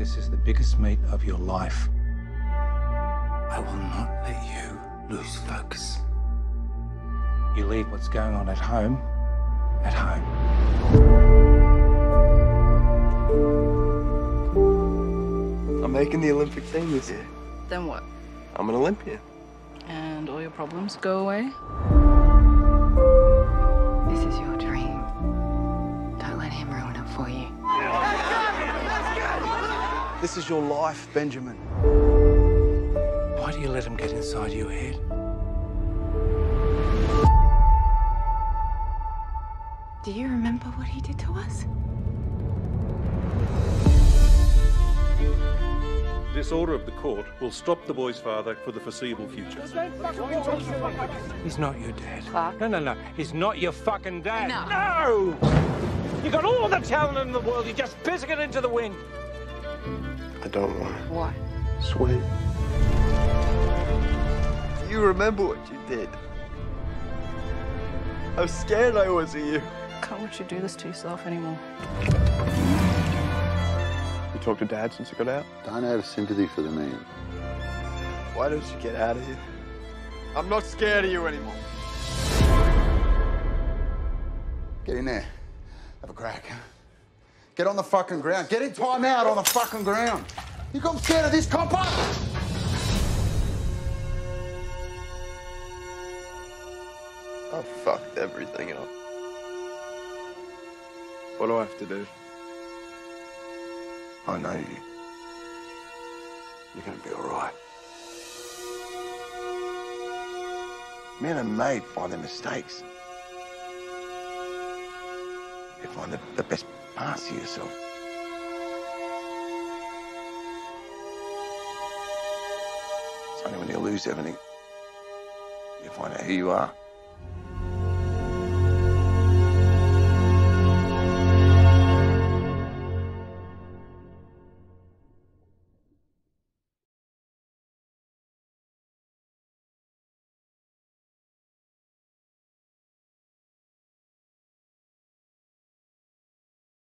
This is the biggest meet of your life. I will not let you lose focus. You leave what's going on at home at home. I'm making the Olympic team this year. Then what? I'm an Olympian. And all your problems go away? This is your dream. Don't let him ruin it for you. This is your life, Benjamin. Why do you let him get inside your head? Do you remember what he did to us? This order of the court will stop the boy's father for the foreseeable future. He's not your dad. Clark? No, no, no. He's not your fucking dad. No. No! You got all the talent in the world. You're just pissing it into the wind. I don't want Why? to. Sweet. Do you remember what you did? How scared I was of you. Can't let you do this to yourself anymore. You talked to Dad since you got out? Don't have a sympathy for the man. Why don't you get out of here? I'm not scared of you anymore. Get in there. Have a crack. Get on the fucking ground. Get in time out on the fucking ground. You got scared of this copper? I fucked everything up. What do I have to do? I know you. You're gonna be alright. Men are made by their mistakes. You find the, the best parts of yourself. It's only when you lose everything you find out who you are.